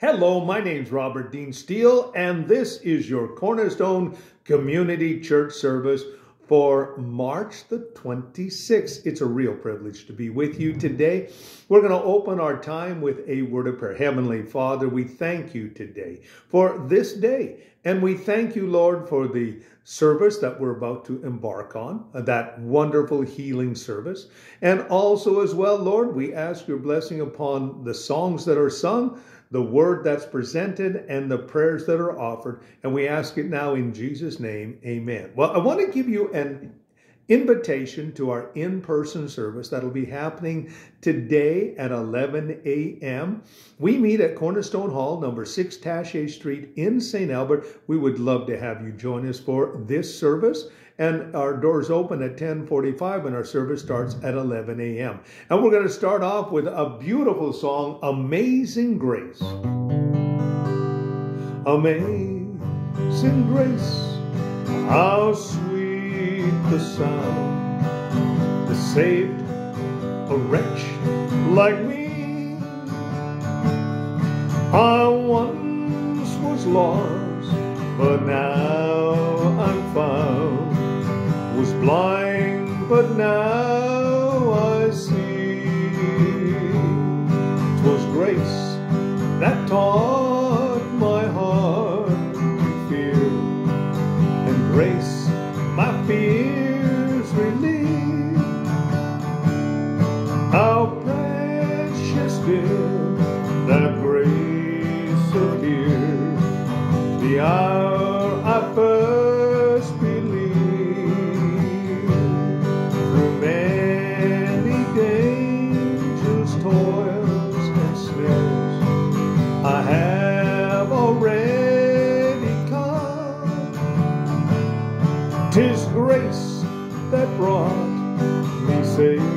Hello, my name's Robert Dean Steel, and this is your Cornerstone Community Church service for March the 26th. It's a real privilege to be with you today. We're going to open our time with a word of prayer. Heavenly Father, we thank you today for this day. And we thank you, Lord, for the service that we're about to embark on, that wonderful healing service. And also, as well, Lord, we ask your blessing upon the songs that are sung the word that's presented and the prayers that are offered. And we ask it now in Jesus' name. Amen. Well, I want to give you an invitation to our in person service that'll be happening today at 11 a.m. We meet at Cornerstone Hall, number 6 Taché Street in St. Albert. We would love to have you join us for this service and our doors open at 10:45 and our service starts at 11 a.m. And we're going to start off with a beautiful song, Amazing Grace. Amazing grace, how sweet the sound that saved a wretch like me. I once was lost, but now I'm found was blind, but now I see. Twas grace that taught me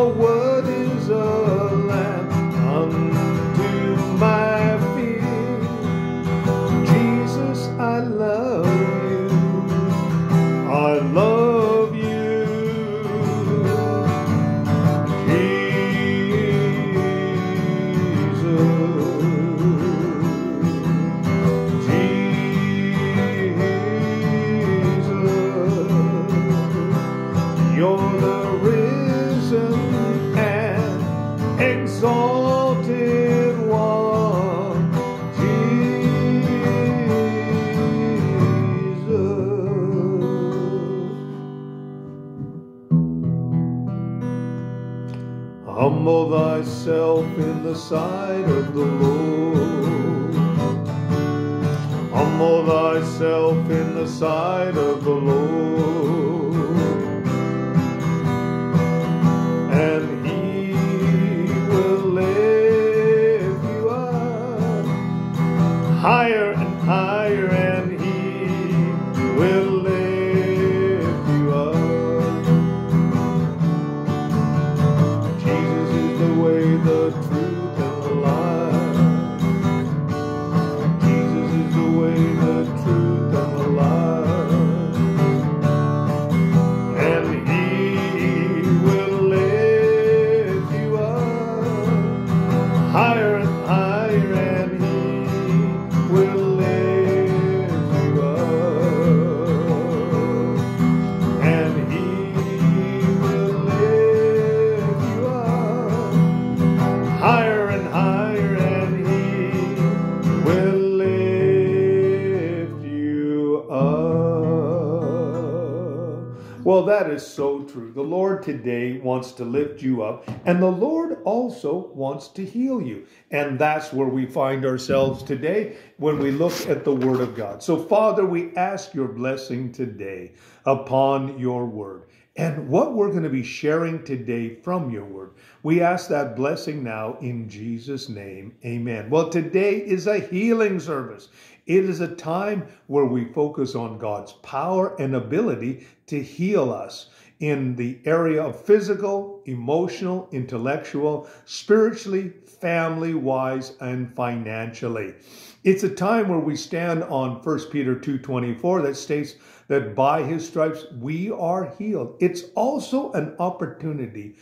Your word in the sight of the Lord. Humble thyself in the sight of the Lord. That is so true. The Lord today wants to lift you up, and the Lord also wants to heal you. And that's where we find ourselves today when we look at the Word of God. So, Father, we ask your blessing today upon your Word. And what we're going to be sharing today from your word, we ask that blessing now in Jesus' name. Amen. Well, today is a healing service. It is a time where we focus on God's power and ability to heal us in the area of physical, emotional, intellectual, spiritually, family wise, and financially. It's a time where we stand on 1 Peter 2:24 that states that by his stripes we are healed. It's also an opportunity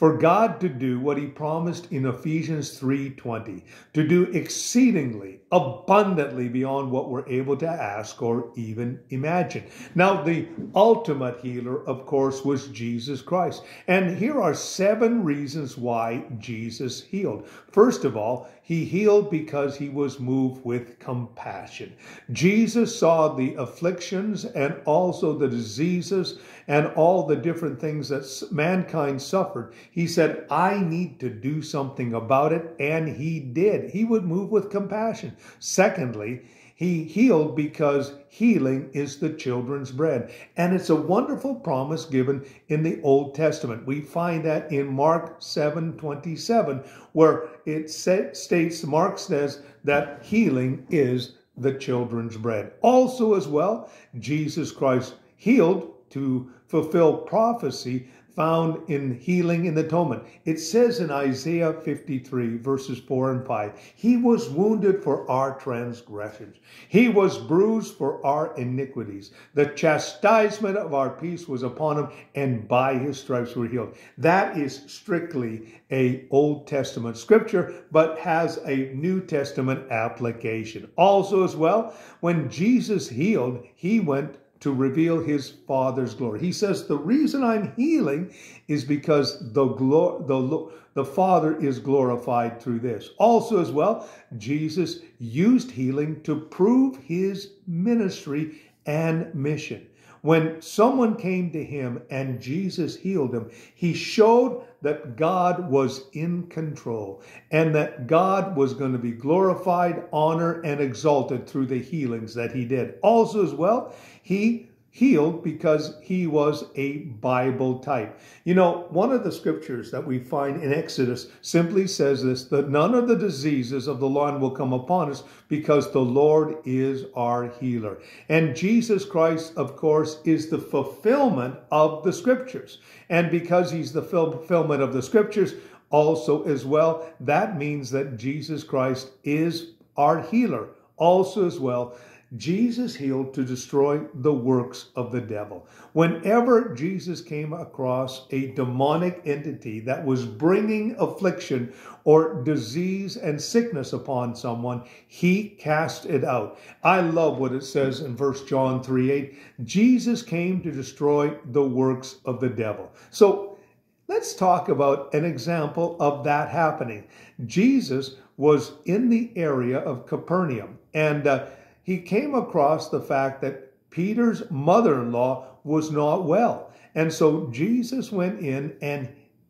for God to do what he promised in Ephesians 3:20, to do exceedingly abundantly beyond what we're able to ask or even imagine. Now, the ultimate healer, of course, was Jesus Christ. And here are seven reasons why Jesus healed. First of all, he healed because he was moved with compassion. Jesus saw the afflictions and also the diseases and all the different things that mankind suffered. He said, I need to do something about it. And he did. He would move with compassion. Secondly, he healed because healing is the children's bread. And it's a wonderful promise given in the Old Testament. We find that in Mark 7 27, where it states, Mark says that healing is the children's bread. Also, as well, Jesus Christ healed to fulfill prophecy found in healing and atonement. It says in Isaiah 53, verses 4 and 5, He was wounded for our transgressions, He was bruised for our iniquities. The chastisement of our peace was upon Him, and by His stripes we're healed. That is strictly a Old Testament scripture, but has a New Testament application. Also, as well, when Jesus healed, He went to reveal his father's glory. He says, The reason I'm healing is because the, glo- the, the Father is glorified through this. Also, as well, Jesus used healing to prove his ministry and mission. When someone came to him and Jesus healed him, he showed that God was in control and that God was going to be glorified, honored, and exalted through the healings that he did. Also, as well, he healed because he was a Bible type. You know, one of the scriptures that we find in Exodus simply says this that none of the diseases of the land will come upon us because the Lord is our healer. And Jesus Christ, of course, is the fulfillment of the scriptures. And because he's the fulfillment of the scriptures, also as well, that means that Jesus Christ is our healer. Also, as well, Jesus healed to destroy the works of the devil. Whenever Jesus came across a demonic entity that was bringing affliction or disease and sickness upon someone, he cast it out. I love what it says in verse John 3 8. Jesus came to destroy the works of the devil. So let's talk about an example of that happening. Jesus was in the area of Capernaum and uh, he came across the fact that Peter's mother in law was not well. And so Jesus went in and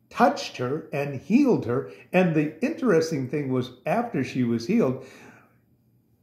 touched her and healed her. And the interesting thing was, after she was healed,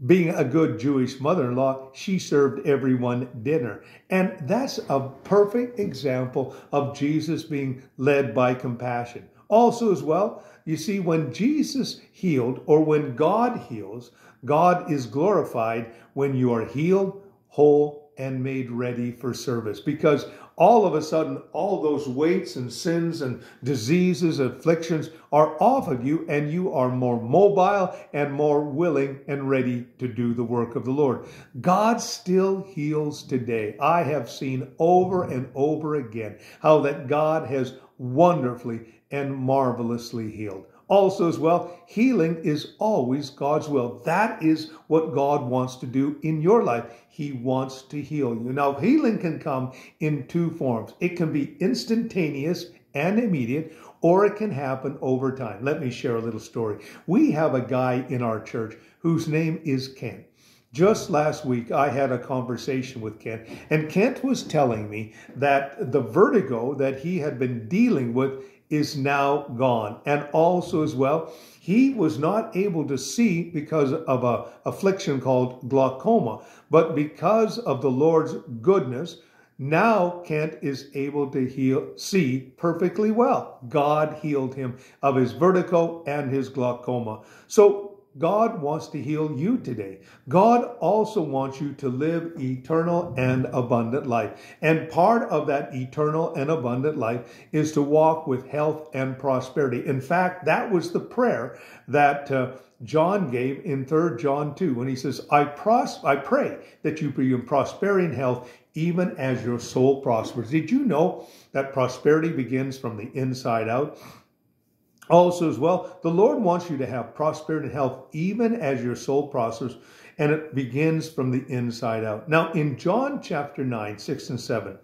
being a good Jewish mother in law, she served everyone dinner. And that's a perfect example of Jesus being led by compassion. Also, as well, you see, when Jesus healed or when God heals, God is glorified when you are healed, whole, and made ready for service. Because all of a sudden, all those weights and sins and diseases, afflictions are off of you, and you are more mobile and more willing and ready to do the work of the Lord. God still heals today. I have seen over and over again how that God has wonderfully and marvelously healed. Also, as well, healing is always God's will. That is what God wants to do in your life. He wants to heal you. Now, healing can come in two forms it can be instantaneous and immediate, or it can happen over time. Let me share a little story. We have a guy in our church whose name is Ken. Just last week, I had a conversation with Kent, and Kent was telling me that the vertigo that he had been dealing with is now gone. And also, as well, he was not able to see because of a affliction called glaucoma, but because of the Lord's goodness, now Kent is able to heal, see perfectly well. God healed him of his vertigo and his glaucoma. So God wants to heal you today. God also wants you to live eternal and abundant life. And part of that eternal and abundant life is to walk with health and prosperity. In fact, that was the prayer that uh, John gave in 3 John 2 when he says, I, pros- I pray that you be in prosperity and health even as your soul prospers. Did you know that prosperity begins from the inside out? Also, as well, the Lord wants you to have prosperity and health even as your soul prospers, and it begins from the inside out. Now, in John chapter 9, 6 and 7,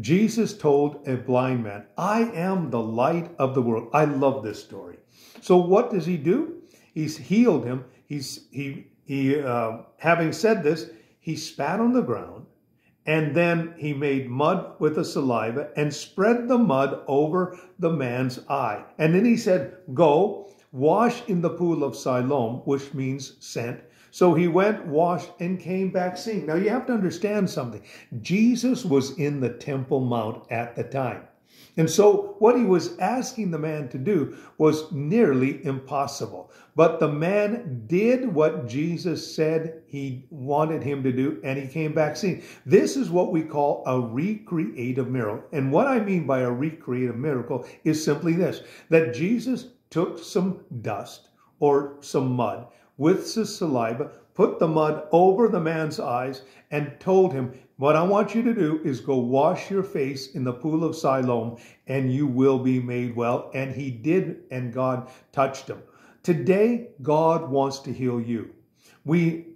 Jesus told a blind man, I am the light of the world. I love this story. So, what does he do? He's healed him. He's, he, he uh, having said this, he spat on the ground and then he made mud with the saliva and spread the mud over the man's eye. And then he said, Go, wash in the pool of Siloam, which means sent. So he went, washed, and came back seeing. Now you have to understand something. Jesus was in the Temple Mount at the time. And so what he was asking the man to do was nearly impossible. But the man did what Jesus said he wanted him to do, and he came back seeing. This is what we call a recreative miracle. And what I mean by a recreative miracle is simply this that Jesus took some dust or some mud with his saliva, put the mud over the man's eyes, and told him, What I want you to do is go wash your face in the pool of Siloam, and you will be made well. And he did, and God touched him. Today, God wants to heal you. We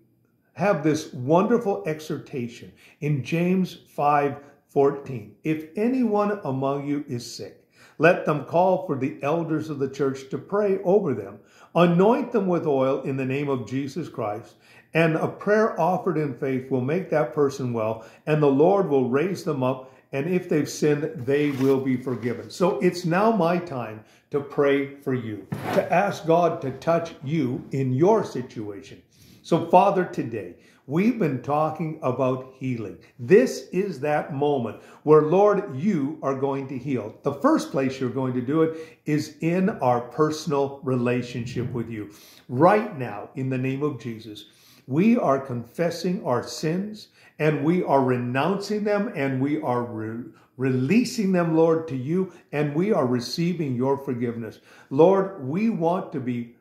have this wonderful exhortation in James 5 14. If anyone among you is sick, let them call for the elders of the church to pray over them, anoint them with oil in the name of Jesus Christ, and a prayer offered in faith will make that person well, and the Lord will raise them up. And if they've sinned, they will be forgiven. So it's now my time to pray for you, to ask God to touch you in your situation. So, Father, today, We've been talking about healing. This is that moment where, Lord, you are going to heal. The first place you're going to do it is in our personal relationship with you. Right now, in the name of Jesus, we are confessing our sins and we are renouncing them and we are re releasing them, Lord, to you, and we are receiving your forgiveness. Lord, we want to be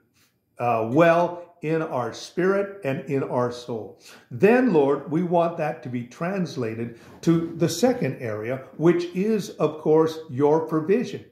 uh, well in our spirit and in our soul. Then, Lord, we want that to be translated to the second area, which is, of course, your provision.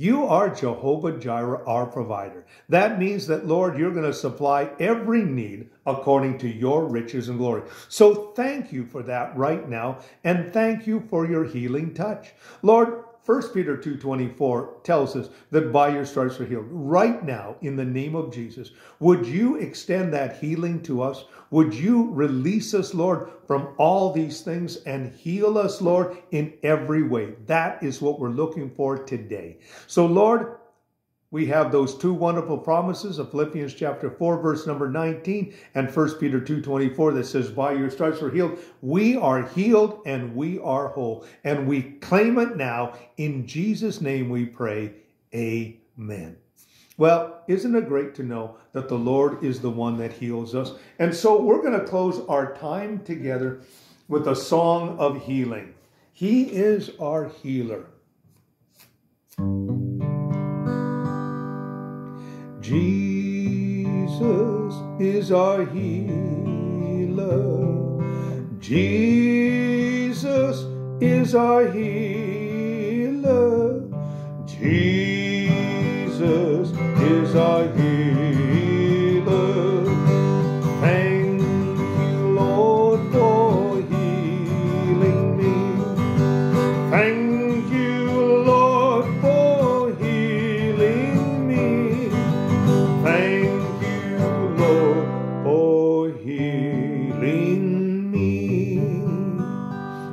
You are Jehovah Jireh, our provider. That means that, Lord, you're going to supply every need according to your riches and glory. So thank you for that right now, and thank you for your healing touch. Lord, 1 Peter 2.24 tells us that by your stripes we're healed. Right now, in the name of Jesus, would you extend that healing to us? Would you release us, Lord, from all these things and heal us, Lord, in every way? That is what we're looking for today. So, Lord, we have those two wonderful promises of Philippians chapter 4, verse number 19, and 1 Peter 2 24 that says, By your stripes we're healed. We are healed and we are whole. And we claim it now. In Jesus' name we pray. Amen. Well, isn't it great to know that the Lord is the one that heals us? And so we're going to close our time together with a song of healing. He is our healer. Jesus is our healer. Jesus is our healer. Jesus is our healer.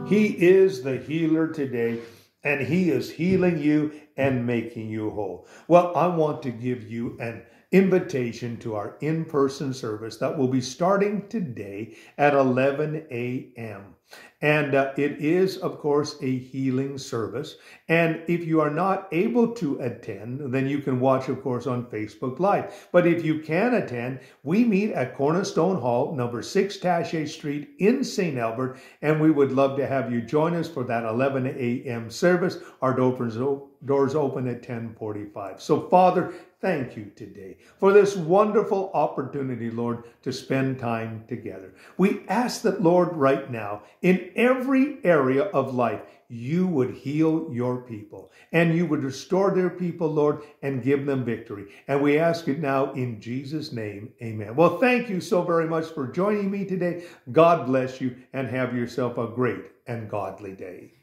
He is the healer today, and He is healing you and making you whole. Well, I want to give you an invitation to our in person service that will be starting today at 11 a.m. And uh, it is, of course, a healing service. And if you are not able to attend, then you can watch, of course, on Facebook Live. But if you can attend, we meet at Cornerstone Hall, number 6 Taché Street in St. Albert. And we would love to have you join us for that 11 a.m. service. Our doors open at 1045. So, Father, thank you today for this wonderful opportunity, Lord, to spend time together. We ask that, Lord, right now, in every area of life, you would heal your people and you would restore their people, Lord, and give them victory. And we ask it now in Jesus' name. Amen. Well, thank you so very much for joining me today. God bless you and have yourself a great and godly day.